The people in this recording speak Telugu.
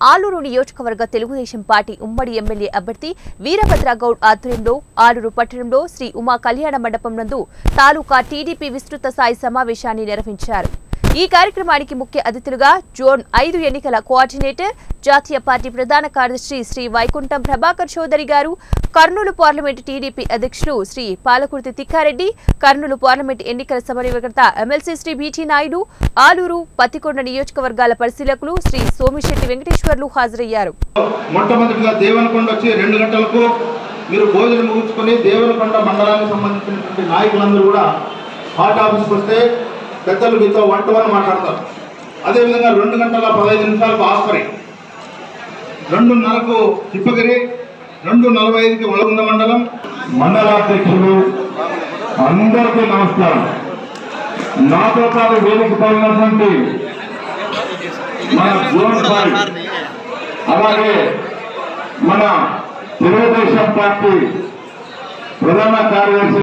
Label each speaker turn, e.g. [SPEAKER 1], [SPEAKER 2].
[SPEAKER 1] ఆలూరు నియోజకవర్గ తెలుగుదేశం పార్టీ ఉమ్మడి ఎమ్మెల్యే అభ్యర్థి వీరభద్ర గౌడ్ ఆధ్వర్యంలో ఆలూరు పట్టణంలో శ్రీ ఉమా కళ్యాణ మండపం నందు తాలూకా టీడీపీ విస్తృత స్థాయి సమావేశాన్ని నిర్వహించారు. ఈ కార్యక్రమానికి ముఖ్య అతిథులుగా జోన్ ఐదు ఎన్నికల కోఆర్డినేటర్ జాతీయ పార్టీ ప్రధాన కార్యదర్శి శ్రీ వైకుంఠం ప్రభాకర్ చౌదరి గారు కర్నూలు పార్లమెంటు టీడీపీ అధ్యక్షులు శ్రీ పాలకుర్తి తిక్కారెడ్డి కర్నూలు పార్లమెంటు ఎన్నికల సమన్వయకర్త ఎమ్మెల్సీ శ్రీ బీటీ నాయుడు ఆలూరు పత్తికొండ నియోజకవర్గాల పరిశీలకులు శ్రీ సోమిశెట్టి వెంకటేశ్వర్లు హాజరయ్యారు.
[SPEAKER 2] మొట్టమొదటిగా దేవనకొండ వచ్చి రెండు గంటలకు మీరు భోజనం ముగించుకొని దేవనకొండ మండలానికి సంబంధించినటువంటి నాయకులందరూ కూడా హాట్ ఆఫీస్కి వస్తే పెద్దలు మీతో వన్ టు వన్ మాట్లాడతారు. అదేవిధంగా రెండు గంటల పదహైదు నిమిషాలకు ఆస్పరి. రెండున్నరకు తిప్పగిరి రెండు నలభై ఐదుకి వలగుంద మండలం.
[SPEAKER 3] మండలాధ్యక్షులు అందరికీ నమస్కారం. నాతో పాటు వేదిక పాల్గొన్నటువంటి మన జోన్ అలాగే మన తెలుగుదేశం పార్టీ ప్రధాన కార్యదర్శి